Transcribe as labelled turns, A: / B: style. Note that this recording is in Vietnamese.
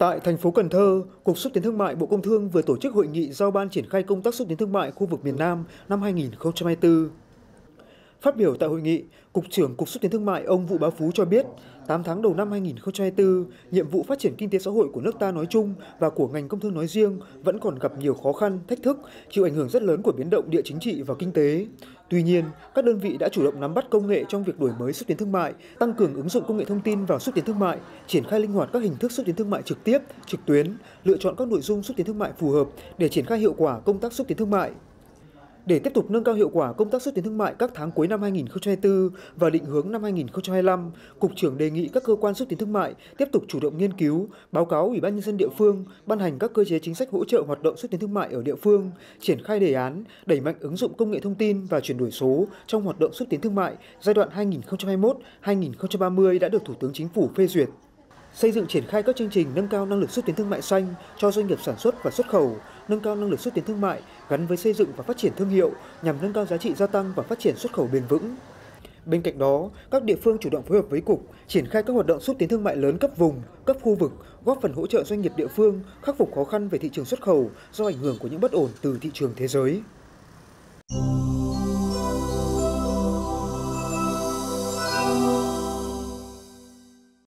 A: Tại thành phố Cần Thơ, Cục xúc tiến thương mại Bộ Công Thương vừa tổ chức hội nghị giao ban triển khai công tác xúc tiến thương mại khu vực miền Nam năm 2024. Phát biểu tại hội nghị, Cục trưởng Cục xúc tiến thương mại ông Vũ Bá Phú cho biết, 8 tháng đầu năm 2024, nhiệm vụ phát triển kinh tế xã hội của nước ta nói chung và của ngành công thương nói riêng vẫn còn gặp nhiều khó khăn, thách thức, chịu ảnh hưởng rất lớn của biến động địa chính trị và kinh tế. Tuy nhiên, các đơn vị đã chủ động nắm bắt công nghệ trong việc đổi mới xúc tiến thương mại, tăng cường ứng dụng công nghệ thông tin vào xúc tiến thương mại, triển khai linh hoạt các hình thức xúc tiến thương mại trực tiếp, trực tuyến, lựa chọn các nội dung xúc tiến thương mại phù hợp để triển khai hiệu quả công tác xúc tiến thương mại. Để tiếp tục nâng cao hiệu quả công tác xúc tiến thương mại các tháng cuối năm 2024 và định hướng năm 2025, Cục trưởng đề nghị các cơ quan xúc tiến thương mại tiếp tục chủ động nghiên cứu, báo cáo Ủy ban nhân dân địa phương, ban hành các cơ chế chính sách hỗ trợ hoạt động xúc tiến thương mại ở địa phương, triển khai đề án đẩy mạnh ứng dụng công nghệ thông tin và chuyển đổi số trong hoạt động xúc tiến thương mại giai đoạn 2021-2030 đã được Thủ tướng Chính phủ phê duyệt. Xây dựng triển khai các chương trình nâng cao năng lực xúc tiến thương mại xanh cho doanh nghiệp sản xuất và xuất khẩu, nâng cao năng lực xúc tiến thương mại gắn với xây dựng và phát triển thương hiệu nhằm nâng cao giá trị gia tăng và phát triển xuất khẩu bền vững. Bên cạnh đó, các địa phương chủ động phối hợp với cục triển khai các hoạt động xúc tiến thương mại lớn cấp vùng, cấp khu vực, góp phần hỗ trợ doanh nghiệp địa phương khắc phục khó khăn về thị trường xuất khẩu do ảnh hưởng của những bất ổn từ thị trường thế giới.